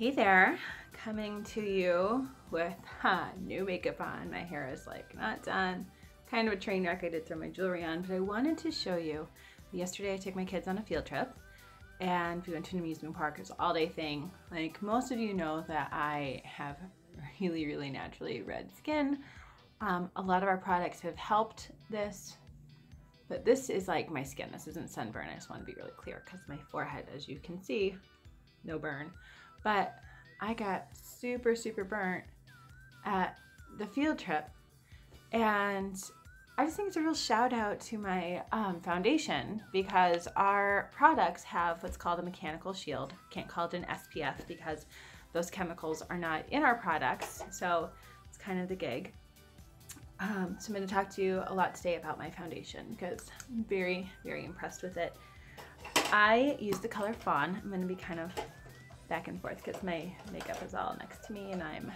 Hey there, coming to you with huh, new makeup on. My hair is like not done. Kind of a train wreck. I did throw my jewelry on, but I wanted to show you. Yesterday I took my kids on a field trip and we went to an amusement park. It was all day thing. Like most of you know that I have really, really naturally red skin. Um, a lot of our products have helped this, but this is like my skin. This isn't sunburn. I just want to be really clear because my forehead, as you can see, no burn. But I got super, super burnt at the field trip. And I just think it's a real shout out to my um, foundation because our products have what's called a mechanical shield. Can't call it an SPF because those chemicals are not in our products. So it's kind of the gig. Um, so I'm going to talk to you a lot today about my foundation because I'm very, very impressed with it. I use the color Fawn. I'm going to be kind of back and forth because my makeup is all next to me and I'm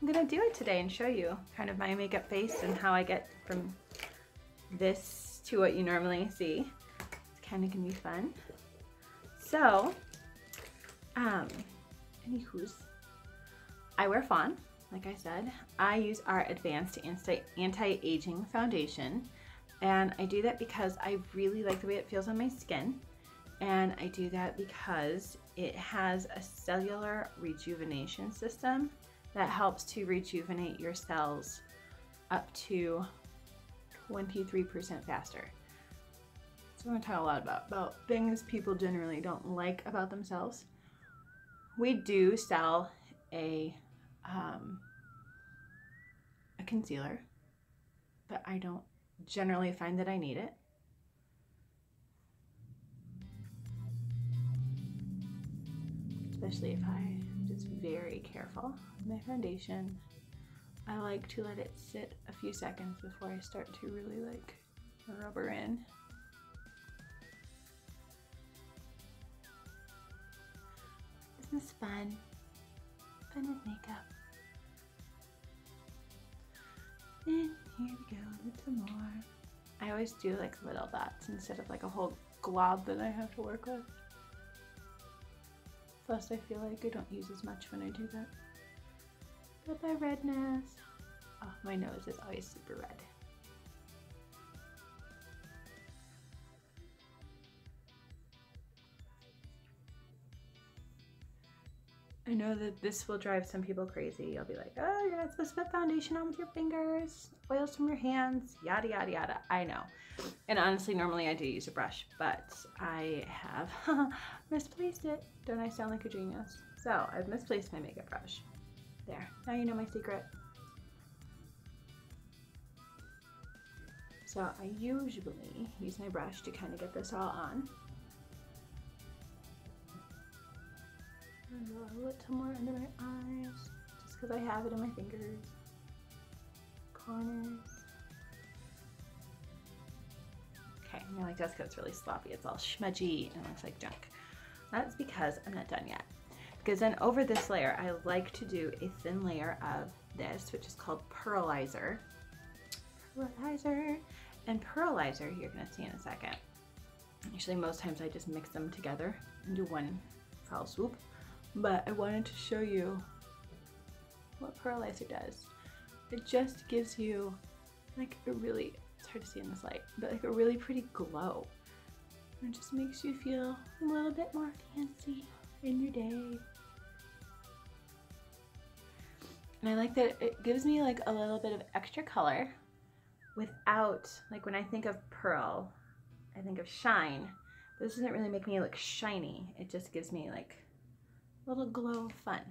I'm gonna do it today and show you kind of my makeup face and how I get from this to what you normally see. It's kind of gonna be fun. So, um, anywho's, I wear Fawn, like I said. I use our Advanced Anti-Aging Foundation and I do that because I really like the way it feels on my skin and I do that because it has a cellular rejuvenation system that helps to rejuvenate your cells up to 23% faster. So I'm to talk a lot about, about things people generally don't like about themselves. We do sell a, um, a concealer, but I don't generally find that I need it. Especially if I'm just very careful my foundation. I like to let it sit a few seconds before I start to really like rubber in. Isn't this fun? Fun with makeup. And here we go with some more. I always do like little dots instead of like a whole glob that I have to work with. Plus I feel like I don't use as much when I do that. But my redness. Oh, my nose is always super red. I know that this will drive some people crazy. You'll be like, oh, you're not supposed to put foundation on with your fingers, oils from your hands, yada, yada, yada. I know. And honestly, normally I do use a brush, but I have misplaced it. Don't I sound like a genius? So I've misplaced my makeup brush. There, now you know my secret. So I usually use my brush to kind of get this all on. a little more under my eyes, just because I have it in my fingers. Corners. Okay, and you're like, Jessica, it's really sloppy. It's all smudgy and it looks like junk. That's because I'm not done yet. Because then over this layer, I like to do a thin layer of this, which is called pearlizer. Pearlizer. And pearlizer, you're gonna see in a second. Actually, most times I just mix them together and do one foul swoop but I wanted to show you what Pearlizer does. It just gives you like a really, it's hard to see in this light, but like a really pretty glow. It just makes you feel a little bit more fancy in your day. And I like that it gives me like a little bit of extra color without, like when I think of pearl, I think of shine. This doesn't really make me look shiny. It just gives me like a little glow of fun.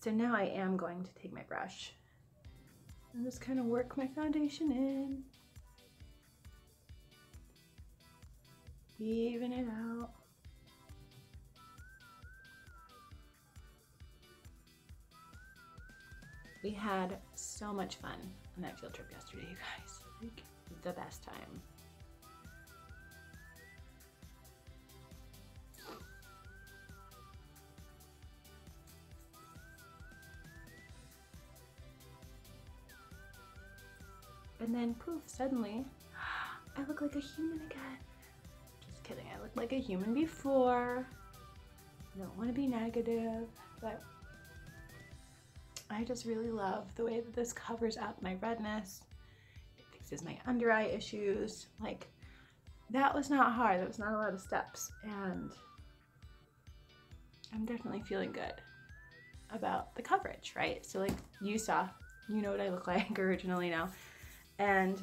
So now I am going to take my brush and just kind of work my foundation in. Even it out. We had so much fun on that field trip yesterday, you guys. Like, the best time. And then poof, suddenly, I look like a human again. Kidding, I looked like a human before. I don't want to be negative, but I just really love the way that this covers up my redness. It fixes my under eye issues. Like, that was not hard. That was not a lot of steps. And I'm definitely feeling good about the coverage, right? So, like you saw, you know what I look like originally now. And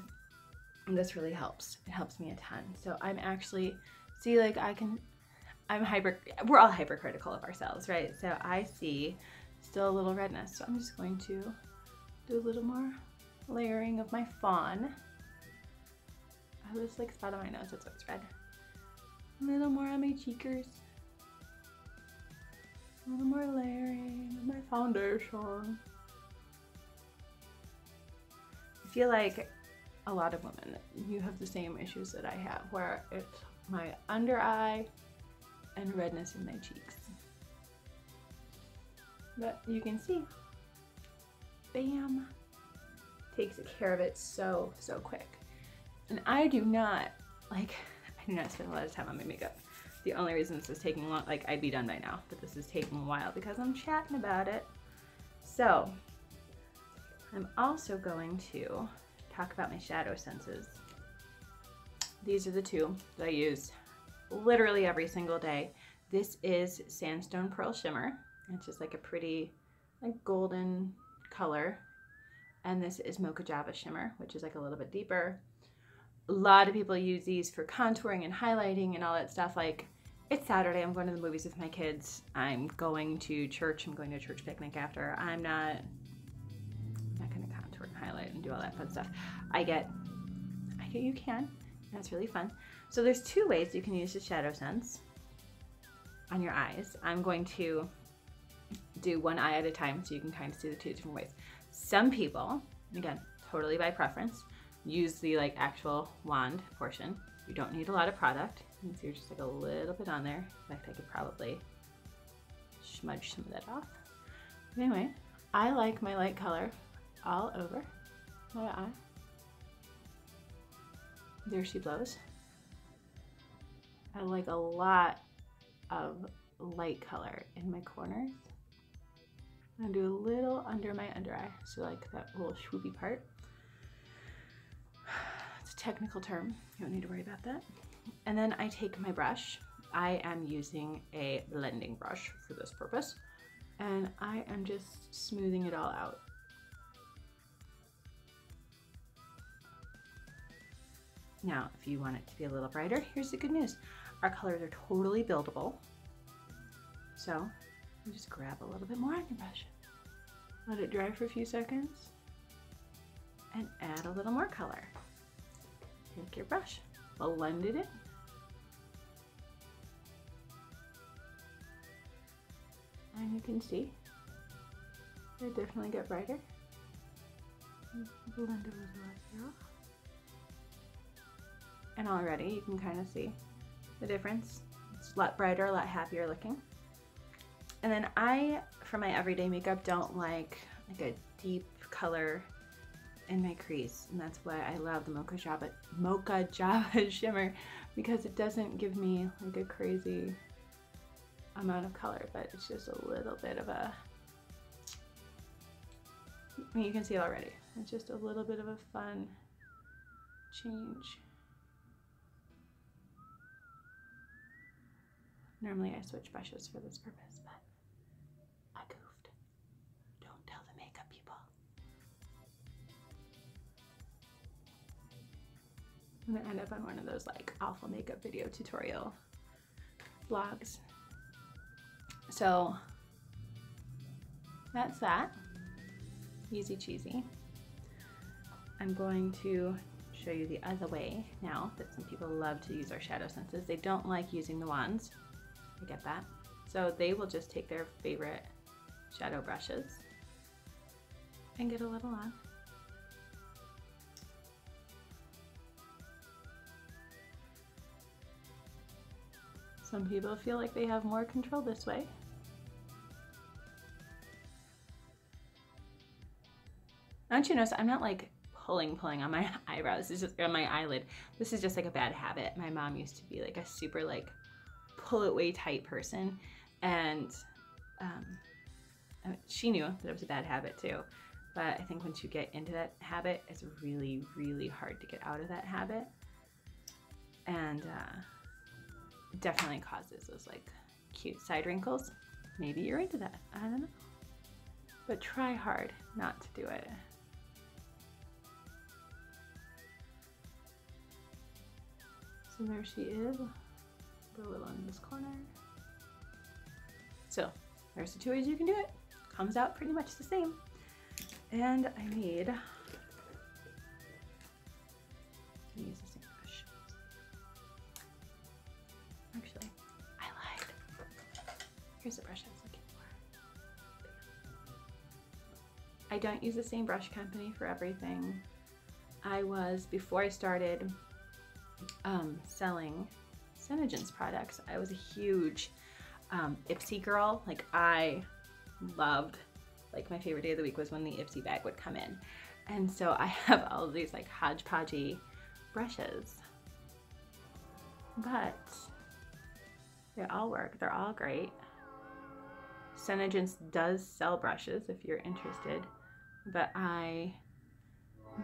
this really helps. It helps me a ton. So, I'm actually, see, like, I can, I'm hyper, we're all hypercritical of ourselves, right? So, I see still a little redness. So, I'm just going to do a little more layering of my fawn. I was like spot on my nose, that's why it's red. A little more on my cheekers. A little more layering of my foundation. I feel like a lot of women, you have the same issues that I have, where it's my under eye and redness in my cheeks. But you can see, bam, takes care of it so, so quick. And I do not, like, I do not spend a lot of time on my makeup. The only reason this is taking long, like I'd be done by now, but this is taking a while because I'm chatting about it. So, I'm also going to talk about my shadow senses. These are the two that I use literally every single day. This is Sandstone Pearl Shimmer. It's just like a pretty like golden color. And this is Mocha Java Shimmer, which is like a little bit deeper a lot of people use these for contouring and highlighting and all that stuff. Like, it's Saturday, I'm going to the movies with my kids. I'm going to church, I'm going to a church picnic after. I'm not, contour and do all that fun stuff. I get, I get you can, that's really fun. So there's two ways you can use the shadow sense on your eyes. I'm going to do one eye at a time so you can kind of see the two different ways. Some people, again, totally by preference, use the like actual wand portion. You don't need a lot of product. You can see just like a little bit on there. In fact, I could probably smudge some of that off. Anyway, I like my light color all over eye. There she blows. I like a lot of light color in my corners. I'm gonna do a little under my under eye, so like that little swoopy part It's a technical term. You don't need to worry about that. And then I take my brush. I am using a blending brush for this purpose. And I am just smoothing it all out. Now, if you want it to be a little brighter, here's the good news. Our colors are totally buildable. So you just grab a little bit more on your brush. Let it dry for a few seconds and add a little more color take your brush, blend it in. And you can see they definitely get brighter. Blend a little. And already you can kind of see the difference. It's a lot brighter, a lot happier looking. And then I, for my everyday makeup, don't like like a deep color in my crease and that's why I love the Mocha Java, Mocha Java Shimmer because it doesn't give me like a crazy amount of color but it's just a little bit of a I mean, you can see it already it's just a little bit of a fun change normally I switch brushes for this purpose but I goofed. Don't tell the makeup people. I'm gonna end up on one of those like awful makeup video tutorial vlogs. So that's that. Easy cheesy. I'm going to show you the other way now that some people love to use our shadow senses. They don't like using the wands. I get that. So they will just take their favorite shadow brushes and get a little on. Some people feel like they have more control this way. Don't you notice I'm not like pulling, pulling on my eyebrows. Is just on my eyelid. This is just like a bad habit. My mom used to be like a super like pull it way tight person. And um, she knew that it was a bad habit too. But I think once you get into that habit, it's really, really hard to get out of that habit. And uh, definitely causes those like cute side wrinkles. Maybe you're into that. I don't know. But try hard not to do it. So there she is, a little in this corner. So there's the two ways you can do it. Comes out pretty much the same. And I need, use the same brush. Actually, I lied. Here's the brush I was looking for. I don't use the same brush company for everything. I was, before I started um, selling SeneGence products, I was a huge um, Ipsy girl. Like I loved, like my favorite day of the week was when the Ipsy bag would come in. And so I have all these like hodgepodgey brushes, but they all work. They're all great. SeneGence does sell brushes if you're interested, but I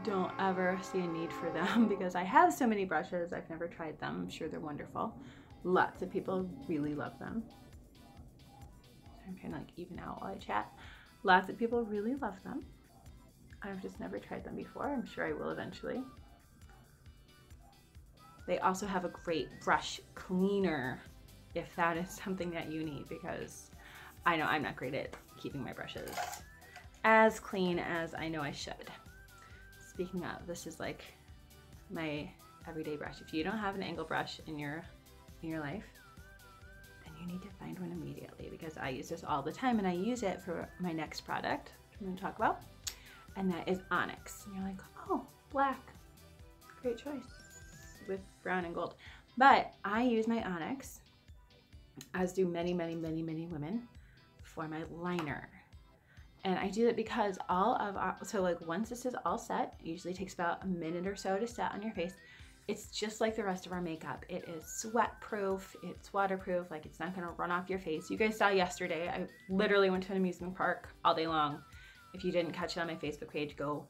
don't ever see a need for them because I have so many brushes. I've never tried them. I'm sure they're wonderful. Lots of people really love them. I'm trying to like even out while I chat. Lots of people really love them. I've just never tried them before. I'm sure I will eventually. They also have a great brush cleaner if that is something that you need because I know I'm not great at keeping my brushes as clean as I know I should. Speaking of, this is like my everyday brush. If you don't have an angle brush in your in your life, then you need to find one immediately because I use this all the time and I use it for my next product which I'm going to talk about, and that is Onyx. And you're like, oh, black, great choice with brown and gold. But I use my Onyx, as do many, many, many, many women, for my liner. And I do that because all of our, so like once this is all set, it usually takes about a minute or so to set on your face. It's just like the rest of our makeup. It is sweat proof, it's waterproof, like it's not gonna run off your face. You guys saw yesterday, I literally went to an amusement park all day long. If you didn't catch it on my Facebook page, go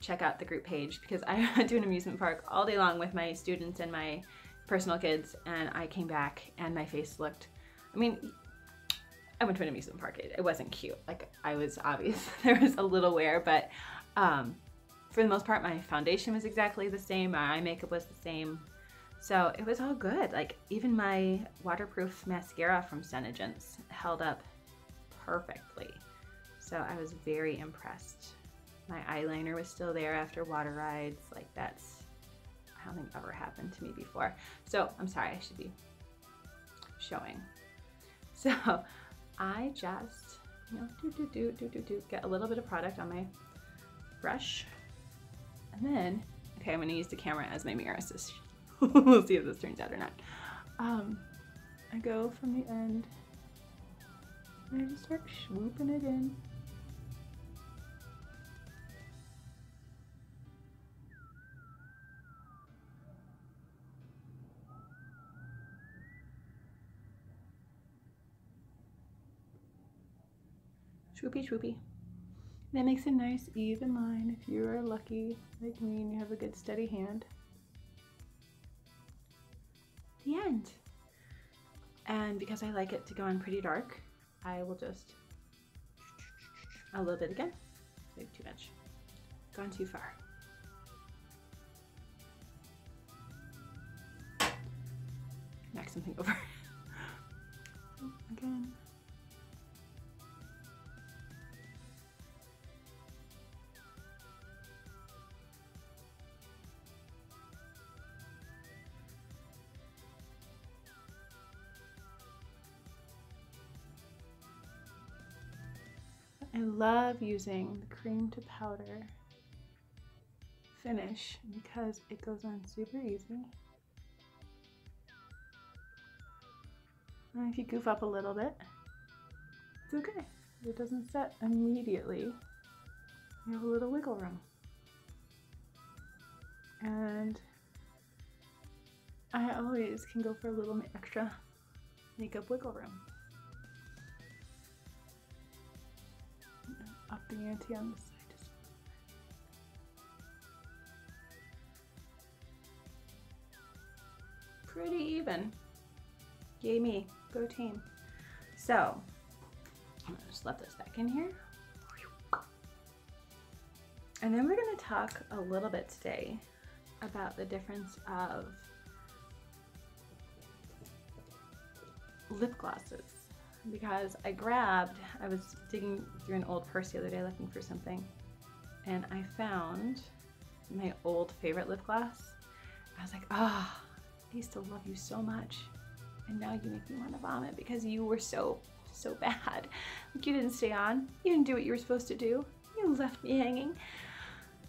check out the group page because I went to an amusement park all day long with my students and my personal kids and I came back and my face looked, I mean, I went to an amusement park. It, it wasn't cute. Like I was obvious there was a little wear, but um, for the most part, my foundation was exactly the same. My eye makeup was the same. So it was all good. Like even my waterproof mascara from SeneGence held up perfectly. So I was very impressed. My eyeliner was still there after water rides. Like that's, I don't think ever happened to me before. So I'm sorry, I should be showing. So I just, you know, do, do, do, do, do, get a little bit of product on my brush. And then, okay, I'm gonna use the camera as my mirror. So we'll see if this turns out or not. Um, I go from the end and I just start swooping it in. Swoopy swoopy. That makes a nice even line if you are lucky like me and you have a good steady hand. The end. And because I like it to go on pretty dark, I will just a little bit again. Maybe too much. Gone too far. Knock something over. again. I love using the cream to powder finish because it goes on super easy. And if you goof up a little bit, it's okay. It doesn't set immediately. You have a little wiggle room. And I always can go for a little extra makeup wiggle room. Up the ante on side. Pretty even. Yay me, go team. So, I'm gonna just let this back in here. And then we're gonna talk a little bit today about the difference of lip glosses because I grabbed, I was digging through an old purse the other day looking for something and I found my old favorite lip gloss. I was like, ah, oh, I used to love you so much and now you make me want to vomit because you were so, so bad. Like you didn't stay on, you didn't do what you were supposed to do. You left me hanging.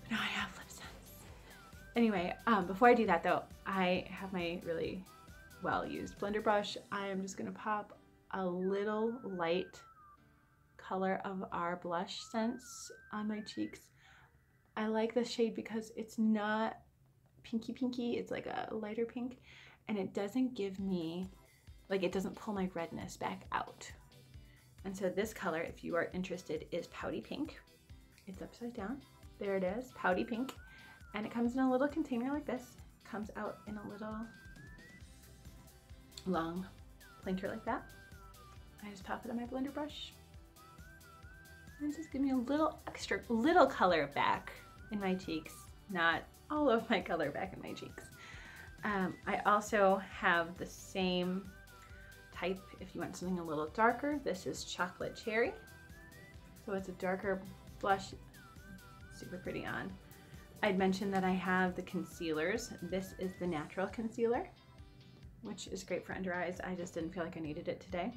But now I have lip sense. Anyway, um, before I do that though, I have my really well used blender brush. I am just gonna pop a little light color of our BlushSense on my cheeks. I like this shade because it's not pinky pinky, it's like a lighter pink and it doesn't give me, like it doesn't pull my redness back out. And so this color, if you are interested, is Pouty Pink. It's upside down. There it is, Pouty Pink. And it comes in a little container like this. Comes out in a little long plinker like that. I just pop it on my blender brush. And just give me a little extra, little color back in my cheeks, not all of my color back in my cheeks. Um, I also have the same type if you want something a little darker. This is Chocolate Cherry. So it's a darker blush, super pretty on. I'd mentioned that I have the concealers. This is the natural concealer, which is great for under eyes. I just didn't feel like I needed it today.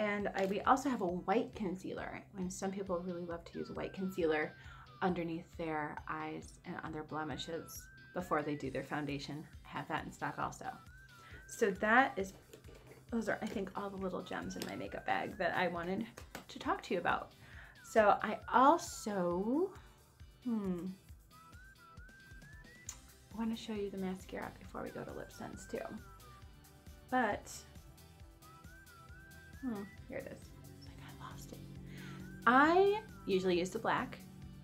And I, we also have a white concealer. And some people really love to use white concealer underneath their eyes and on their blemishes before they do their foundation. I have that in stock also. So that is, those are I think all the little gems in my makeup bag that I wanted to talk to you about. So I also, hmm, I want to show you the mascara before we go to lip sense too. But, hmm, here it is. Like I lost it. I usually use the black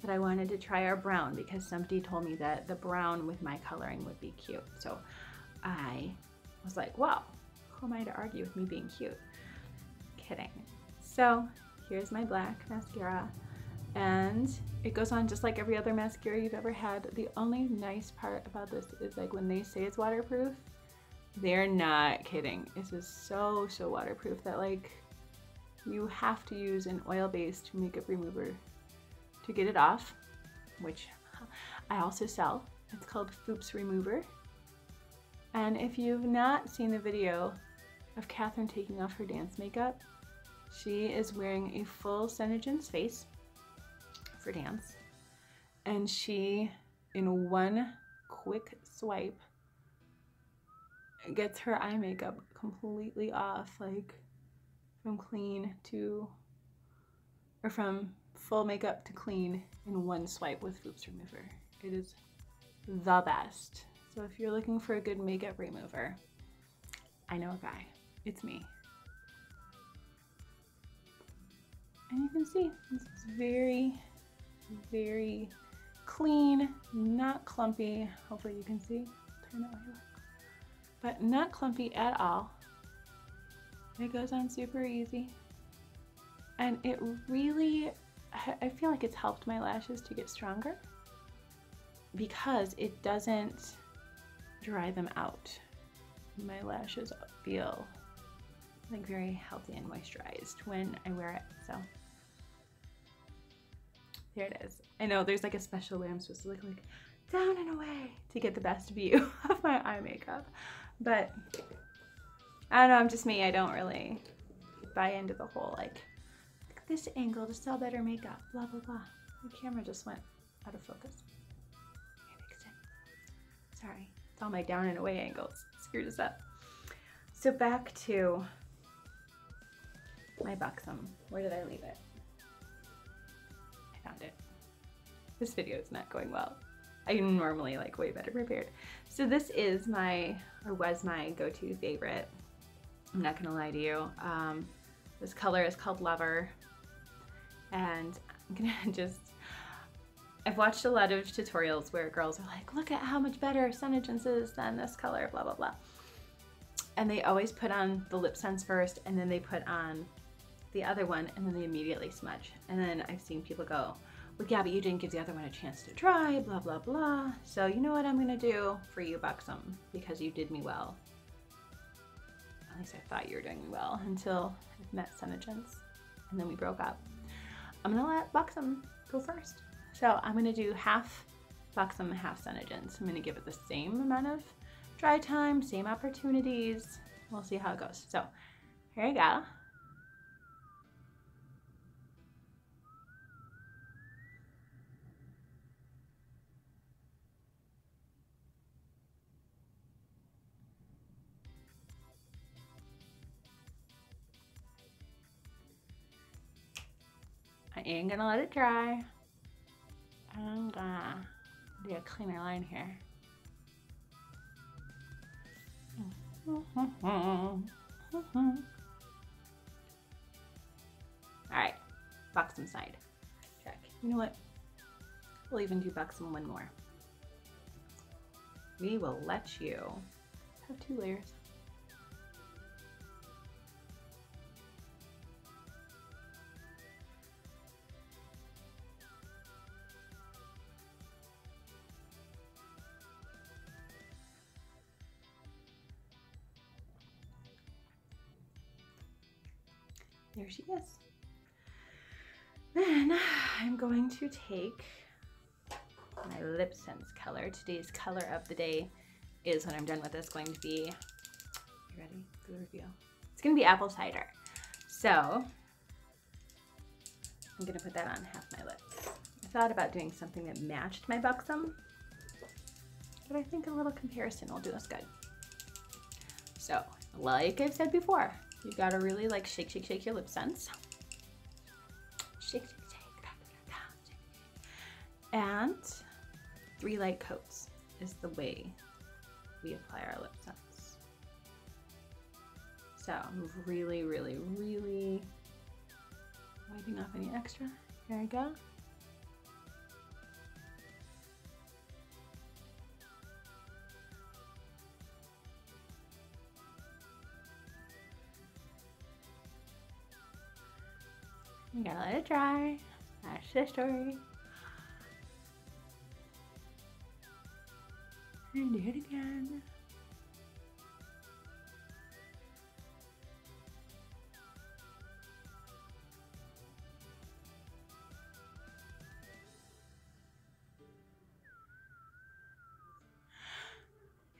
but I wanted to try our brown because somebody told me that the brown with my coloring would be cute. So I was like, wow, who am I to argue with me being cute? Kidding. So here's my black mascara and it goes on just like every other mascara you've ever had. The only nice part about this is like when they say it's waterproof, they're not kidding. This is so, so waterproof that like you have to use an oil-based makeup remover to get it off, which I also sell. It's called Foops Remover. And if you've not seen the video of Catherine taking off her dance makeup, she is wearing a full SeneGence face for dance. And she, in one quick swipe, gets her eye makeup completely off, like from clean to, or from full makeup to clean in one swipe with Foops Remover. It is the best. So if you're looking for a good makeup remover, I know a guy. It's me. And you can see this is very, very clean, not clumpy. Hopefully you can see. Turn way But not clumpy at all. It goes on super easy. And it really I feel like it's helped my lashes to get stronger because it doesn't dry them out. My lashes feel like very healthy and moisturized when I wear it. So there it is. I know there's like a special way I'm supposed to look like down and away to get the best view of my eye makeup. But I don't know, I'm just me. I don't really buy into the whole like this angle to sell better makeup, blah, blah, blah. The camera just went out of focus. Sorry, it's all my down and away angles. Screwed us up. So back to my buxom. Where did I leave it? I found it. This video is not going well. I normally like way better prepared. So this is my, or was my go-to favorite. I'm not gonna lie to you. Um, this color is called Lover and I'm gonna just I've watched a lot of tutorials where girls are like, look at how much better SeneGence is than this color, blah, blah, blah. And they always put on the LipSense first and then they put on the other one and then they immediately smudge. And then I've seen people go, well, Gabby, you didn't give the other one a chance to try, blah, blah, blah. So you know what I'm gonna do for you, Buxom, because you did me well. At least I thought you were doing me well until I met SeneGence and then we broke up. I'm gonna let Buxom go first. So I'm gonna do half Buxom, half SeneGence. I'm gonna give it the same amount of dry time, same opportunities. We'll see how it goes. So here you go. Ain't gonna let it dry. I'm gonna do a cleaner line here. All right, buxom side. Check. You know what? We'll even do buxom one more. We will let you have two layers. There she is. Then I'm going to take my Lip Sense color. Today's color of the day is when I'm done with this going to be, you ready for the reveal? It's gonna be apple cider. So I'm gonna put that on half my lip. I thought about doing something that matched my buxom, but I think a little comparison will do us good. So like I've said before, you gotta really like shake, shake, shake your LipSense. Shake, shake, shake. And three light coats is the way we apply our LipSense. So I'm really, really, really wiping off any extra. There we go. You gotta let it dry. That's the story. And do it again.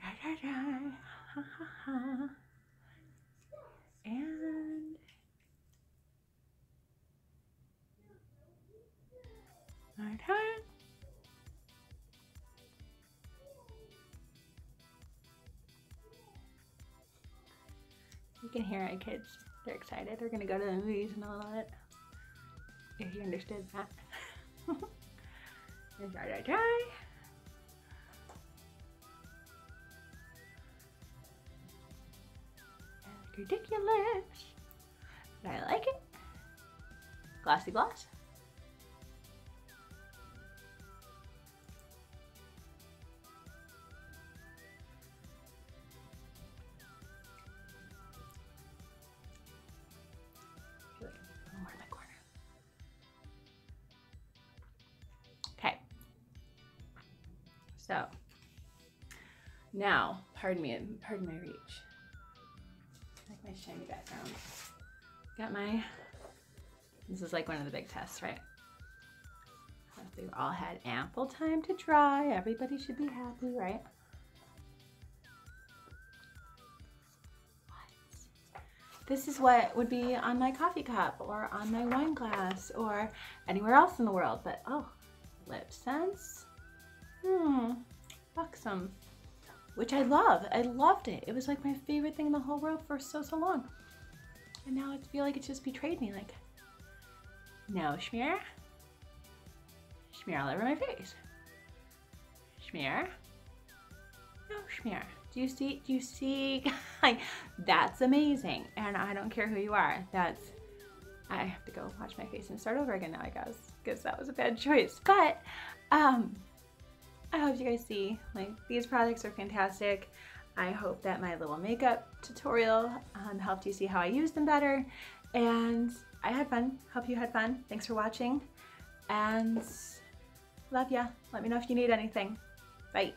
Dry. Ha, ha, ha. Can hear it, kids. They're excited. They're gonna go to the movies and all that. If you understood that. Dry, dry, dry. That's ridiculous. But I like it. Glossy gloss. So now, pardon me, pardon my reach. Like my shiny background. Got my, this is like one of the big tests, right? They've all had ample time to dry. Everybody should be happy, right? This is what would be on my coffee cup or on my wine glass or anywhere else in the world. But oh, LipSense. Hmm, buxom. Which I love. I loved it. It was like my favorite thing in the whole world for so, so long. And now I feel like it's just betrayed me. Like, no schmear. Schmear all over my face. Schmear. No schmear. Do you see? Do you see? like, that's amazing. And I don't care who you are. That's I have to go wash my face and start over again now, I guess, because that was a bad choice. But um, I hope you guys see, like, these products are fantastic. I hope that my little makeup tutorial um, helped you see how I use them better. And I had fun. Hope you had fun. Thanks for watching. And love ya. Let me know if you need anything. Bye.